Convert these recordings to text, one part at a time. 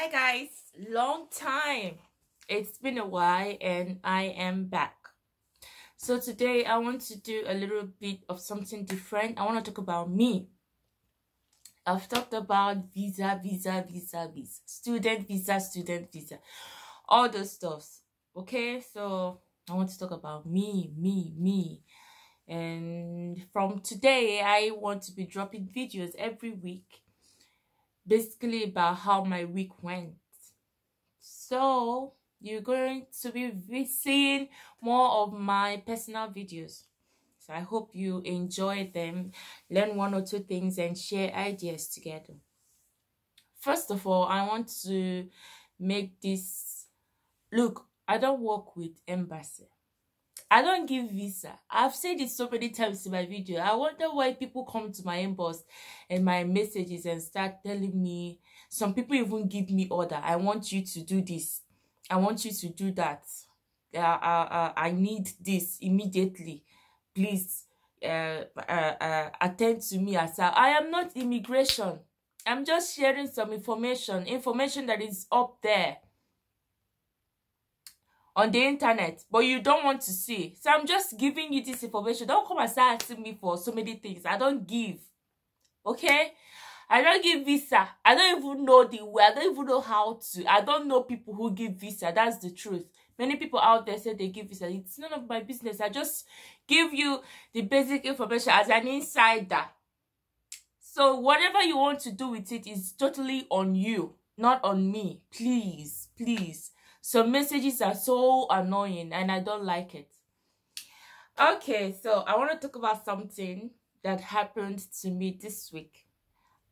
Hi guys, long time. It's been a while and I am back. So today I want to do a little bit of something different. I want to talk about me. I've talked about visa, visa, visa, visa, student visa, student visa, all those stuffs. Okay, so I want to talk about me, me, me. And from today, I want to be dropping videos every week basically about how my week went. So you're going to be seeing more of my personal videos. So I hope you enjoy them, learn one or two things and share ideas together. First of all, I want to make this look, I don't work with embassy. I don't give visa. I've said it so many times in my video. I wonder why people come to my inbox and my messages and start telling me. Some people even give me order. I want you to do this. I want you to do that. Uh, uh, uh, I need this immediately. Please uh, uh, uh, attend to me as I, I am not immigration. I'm just sharing some information, information that is up there on the internet but you don't want to see. So i'm just giving you this information. Don't come and start asking me for so many things. I don't give. Okay? I don't give visa. I don't even know the way. I don't even know how to. I don't know people who give visa. That's the truth. Many people out there say they give visa. It's none of my business. I just give you the basic information as an insider. So whatever you want to do with it is totally on you not on me. Please please some messages are so annoying and I don't like it. Okay, so I want to talk about something that happened to me this week.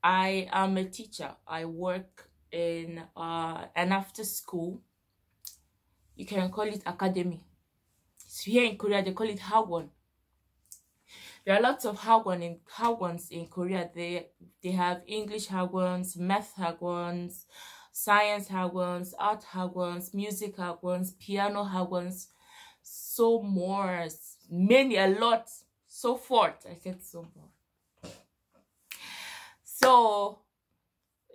I am a teacher. I work in uh, an after school. You can call it academy. So here in Korea, they call it Hagwon. There are lots of Hagwon in Hagwons in Korea. They they have English Hagwons, math Hagwons, science hagwons, art hagwons, music hagwons, piano hagwons, so more, many, a lot, so forth. I said so more. So,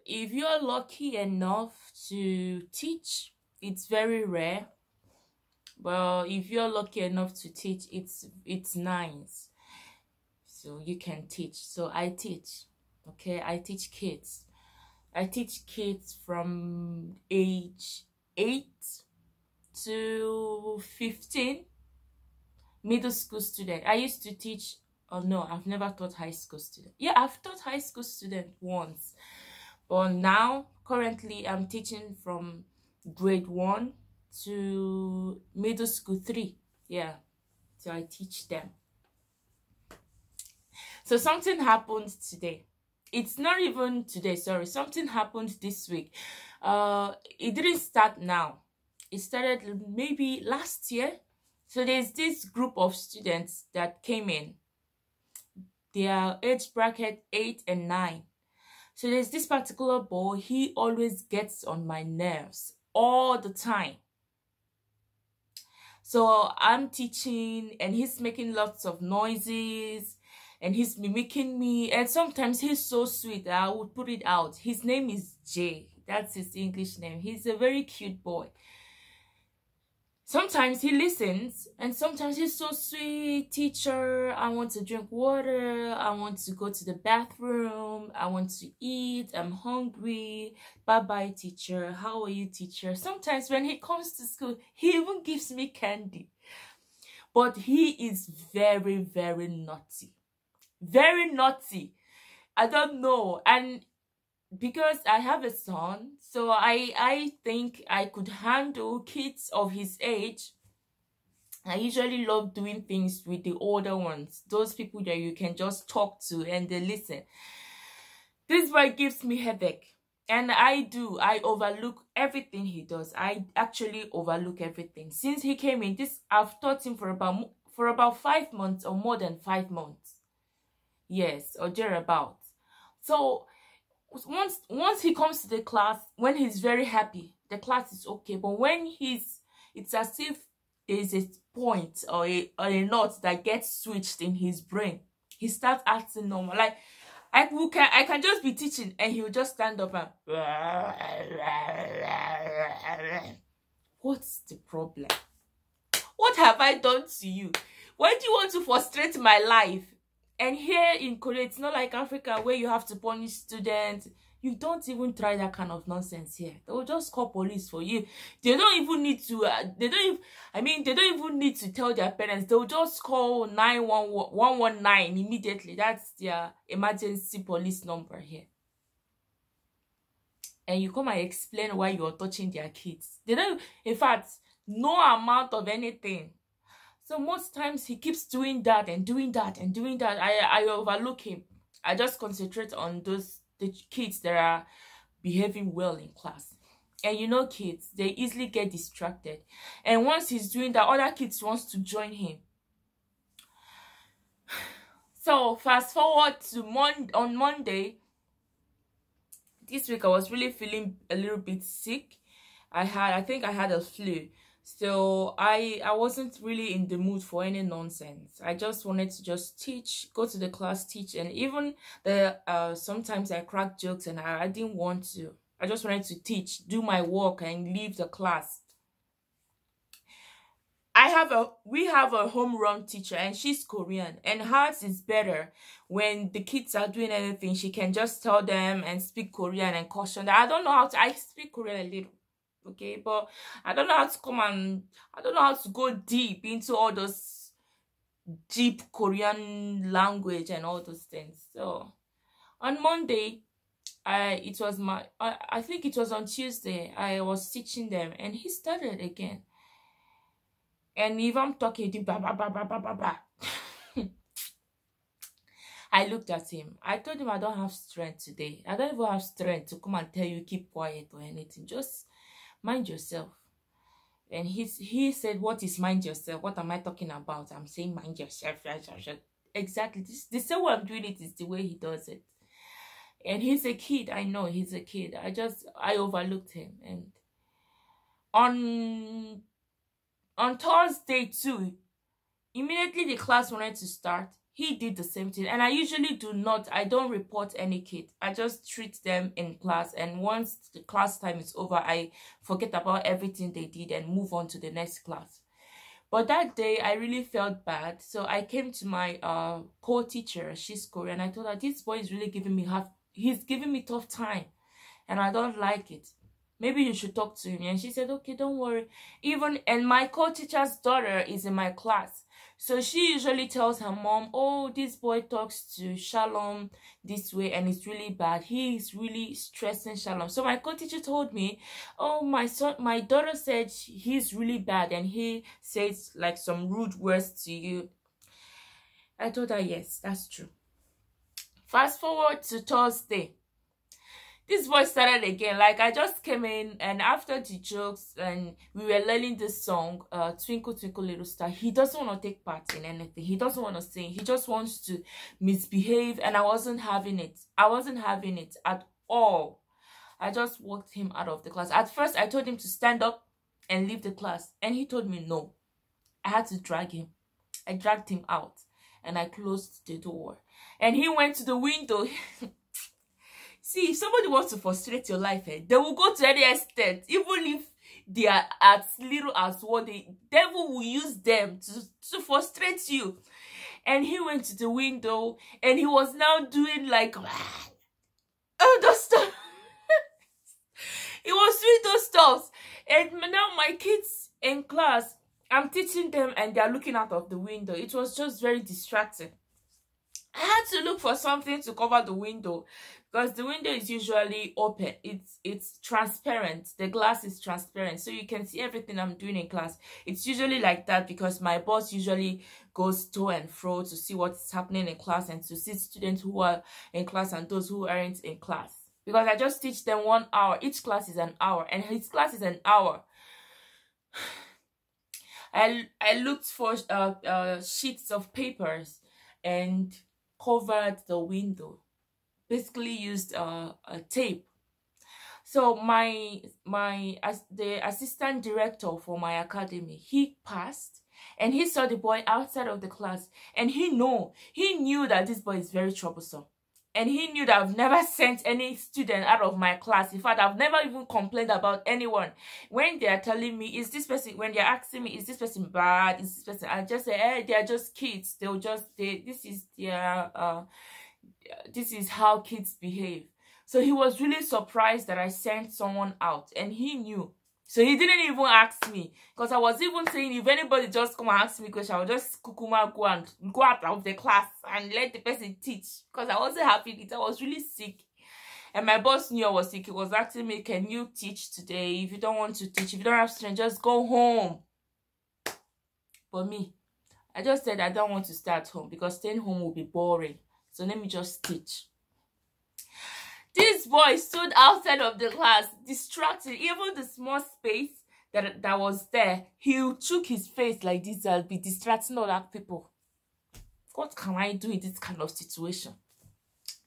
if you're lucky enough to teach, it's very rare. Well, if you're lucky enough to teach, it's it's nice. So you can teach. So I teach. Okay, I teach kids I teach kids from age 8 to 15 middle school student. I used to teach oh no i've never taught high school student. Yeah i've taught high school student once but now currently i'm teaching from grade 1 to middle school 3 yeah so i teach them. So something happened today it's not even today sorry something happened this week. Uh it didn't start now. It started maybe last year. So there's this group of students that came in. Their age bracket 8 and 9 so there's this particular boy he always gets on my nerves all the time. So i'm teaching and he's making lots of noises and he's mimicking me and sometimes he's so sweet i would put it out. His name is jay. That's his english name. He's a very cute boy. Sometimes he listens and sometimes he's so sweet. Teacher i want to drink water. I want to go to the bathroom. I want to eat. I'm hungry. Bye bye teacher. How are you teacher? Sometimes when he comes to school he even gives me candy. But he is very very naughty very naughty. I don't know. And because i have a son so i i think i could handle kids of his age. I usually love doing things with the older ones those people that you can just talk to and they listen. This boy gives me headache and i do. I overlook everything he does. I actually overlook everything. Since he came in this i've taught him for about for about five months or more than five months yes or thereabout so once once he comes to the class when he's very happy the class is okay but when he's it's as if there's a point or a, or a knot that gets switched in his brain he starts acting normal like I can I can just be teaching and he'll just stand up and What's the problem? What have I done to you? Why do you want to frustrate my life? And here in Korea, it's not like Africa where you have to punish students. You don't even try that kind of nonsense here. They will just call police for you. They don't even need to, uh, they don't even, I mean, they don't even need to tell their parents. They will just call 911 immediately. That's their emergency police number here. And you come and explain why you're touching their kids. They don't, in fact, no amount of anything so most times he keeps doing that and doing that and doing that. I I overlook him. I just concentrate on those the kids that are behaving well in class. And you know kids, they easily get distracted. And once he's doing that, other kids wants to join him. So fast forward to Mon on Monday. This week I was really feeling a little bit sick. I had I think I had a flu so i i wasn't really in the mood for any nonsense. I just wanted to just teach go to the class teach and even the uh sometimes i crack jokes and I, I didn't want to. I just wanted to teach do my work and leave the class. I have a we have a home run teacher and she's Korean and hers is better. When the kids are doing anything she can just tell them and speak Korean and caution them. I don't know how to I speak Korean a little okay but i don't know how to come and i don't know how to go deep into all those deep korean language and all those things so on monday i it was my i, I think it was on tuesday i was teaching them and he started again and if i'm talking blah, blah, blah, blah, blah, blah, blah. I looked at him. I told him I don't have strength today. I don't even have strength to come and tell you keep quiet or anything. Just mind yourself. And he he said what is mind yourself? What am i talking about? I'm saying mind yourself. Exactly. This the same way i'm doing it is the way he does it. And he's a kid. I know he's a kid. I just i overlooked him. And on on thursday too immediately the class wanted to start he did the same thing. And i usually do not i don't report any kid. I just treat them in class. And once the class time is over i forget about everything they did and move on to the next class. But that day i really felt bad. So i came to my uh co-teacher. She's korean. I told her this boy is really giving me half he's giving me tough time and i don't like it. Maybe you should talk to him. And she said okay don't worry. Even and my co-teacher's daughter is in my class so she usually tells her mom, oh, this boy talks to Shalom this way and it's really bad. He is really stressing Shalom. So my co-teacher told me, oh, my son, my daughter said he's really bad and he says like some rude words to you. I told her, yes, that's true. Fast forward to Thursday this voice started again. Like i just came in and after the jokes and we were learning this song uh twinkle twinkle little star he doesn't want to take part in anything. He doesn't want to sing. He just wants to misbehave and i wasn't having it. I wasn't having it at all. I just walked him out of the class. At first i told him to stand up and leave the class and he told me no. I had to drag him. I dragged him out and i closed the door. And he went to the window See, if somebody wants to frustrate your life, eh, they will go to any extent, even if they are as little as what the devil will use them to, to frustrate you. And he went to the window and he was now doing like oh those stuff. he was doing those stuff. And now my kids in class, I'm teaching them and they're looking out of the window. It was just very distracting. I had to look for something to cover the window because the window is usually open. It's it's transparent. The glass is transparent. So you can see everything i'm doing in class. It's usually like that because my boss usually goes to and fro to see what's happening in class and to see students who are in class and those who aren't in class. Because i just teach them one hour. Each class is an hour and his class is an hour. I, I looked for uh, uh, sheets of papers and covered the window basically used uh, a tape. So my my as the assistant director for my academy he passed and he saw the boy outside of the class and he know he knew that this boy is very troublesome and he knew that I've never sent any student out of my class. In fact, I've never even complained about anyone. When they are telling me, is this person, when they're asking me, is this person bad? Is this person, I just say, hey, they're just kids. They'll just, they, this is their, uh, this is how kids behave. So he was really surprised that I sent someone out and he knew so he didn't even ask me. Because I was even saying if anybody just come and ask me question, I would just kukuma go and go out of the class and let the person teach. Because I wasn't happy with it. I was really sick. And my boss knew I was sick. He was asking me, can you teach today? If you don't want to teach, if you don't have strength, just go home. But me, I just said I don't want to start home because staying home will be boring. So let me just teach. This boy stood outside of the class, distracted. Even the small space that, that was there, he took his face like this and be distracting other people. What can I do in this kind of situation?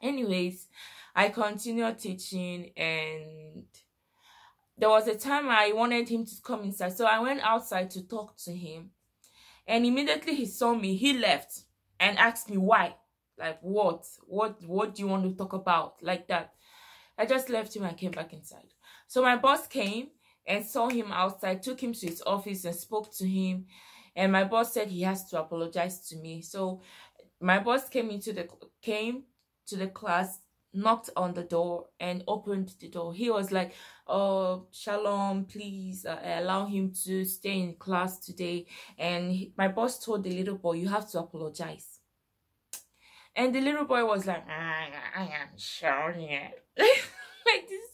Anyways, I continued teaching and there was a time I wanted him to come inside. So I went outside to talk to him. And immediately he saw me, he left and asked me why like what? What what do you want to talk about? Like that. I just left him and came back inside. So my boss came and saw him outside took him to his office and spoke to him. And my boss said he has to apologize to me. So my boss came into the came to the class knocked on the door and opened the door. He was like oh shalom please uh, allow him to stay in class today. And he, my boss told the little boy you have to apologize and the little boy was like, I, I am sorry. like this.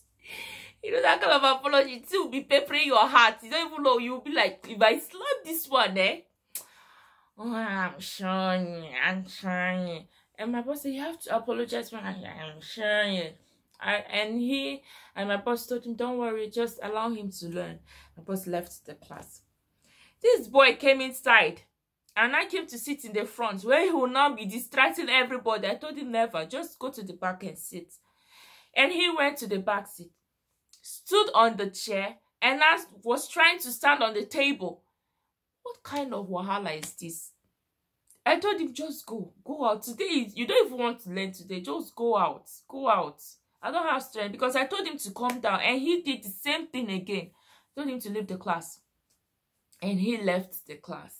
You know, that kind of apology it will be peppering your heart. You don't even know. You'll be like, if I slap this one, eh? Oh, I'm sorry. I'm sorry. And my boss said, you have to apologize when I, I'm sorry. I, and he and my boss told him, don't worry, just allow him to learn. My boss left the class. This boy came inside and I came to sit in the front where he will now be distracting everybody. I told him never, just go to the back and sit. And he went to the back seat, stood on the chair, and I was trying to stand on the table. What kind of wahala is this? I told him, just go, go out. Today, you don't even want to learn today. Just go out, go out. I don't have strength because I told him to calm down and he did the same thing again. I told him to leave the class. And he left the class.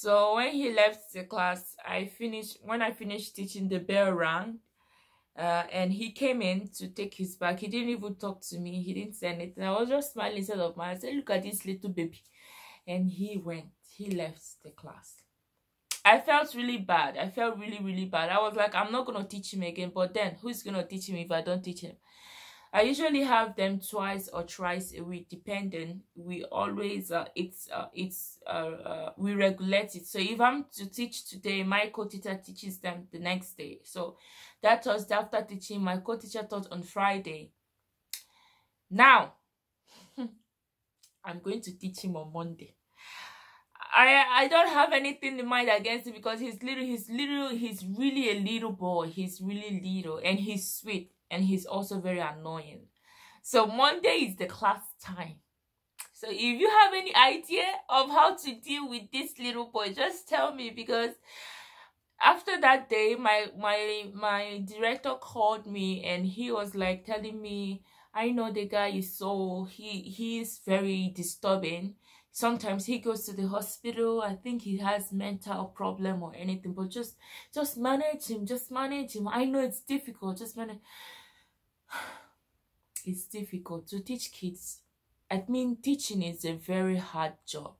So when he left the class, I finished, when I finished teaching, the bell rang. Uh, and he came in to take his bag. He didn't even talk to me. He didn't say anything. I was just smiling instead of my. I said, look at this little baby. And he went. He left the class. I felt really bad. I felt really, really bad. I was like, I'm not going to teach him again. But then, who's going to teach him if I don't teach him? I usually have them twice or thrice a week, depending. We always uh, it's uh, it's uh, uh, we regulate it. So if I'm to teach today, my co-teacher teaches them the next day. So that was after teaching, my co-teacher taught on Friday. Now I'm going to teach him on Monday. I I don't have anything in mind against him because he's little. He's little. He's really a little boy. He's really little and he's sweet and he's also very annoying. So Monday is the class time. So if you have any idea of how to deal with this little boy, just tell me because after that day my my my director called me and he was like telling me I know the guy is so he he is very disturbing. Sometimes he goes to the hospital. I think he has mental problem or anything, but just just manage him, just manage him. I know it's difficult, just manage it's difficult to teach kids. I mean, teaching is a very hard job.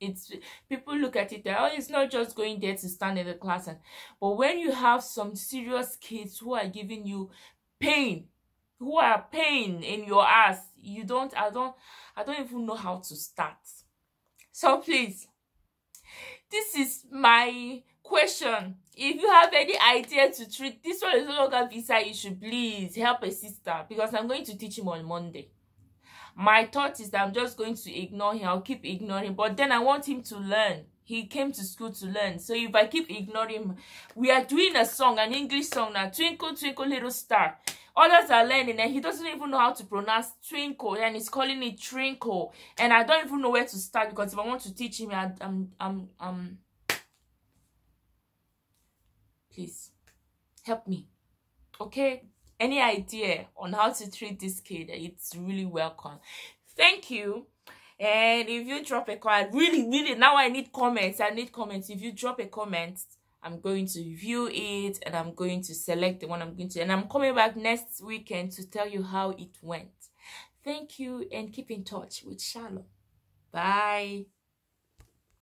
It's people look at it, oh, it's not just going there to stand in the class, and but when you have some serious kids who are giving you pain, who are pain in your ass, you don't, I don't, I don't even know how to start. So please, this is my question. If you have any idea to treat this one is no longer visa issue please help a sister because i'm going to teach him on monday. My thought is that i'm just going to ignore him. I'll keep ignoring him but then i want him to learn. He came to school to learn. So if i keep ignoring him we are doing a song an english song now. Twinkle twinkle little star others are learning and he doesn't even know how to pronounce twinkle. And he's calling it twinkle. And i don't even know where to start because if i want to teach him i'm i'm i'm, I'm please help me. Okay? Any idea on how to treat this kid? It's really welcome. Thank you. And if you drop a comment really really now i need comments. I need comments. If you drop a comment i'm going to view it and i'm going to select the one i'm going to and i'm coming back next weekend to tell you how it went. Thank you and keep in touch with Shalom bye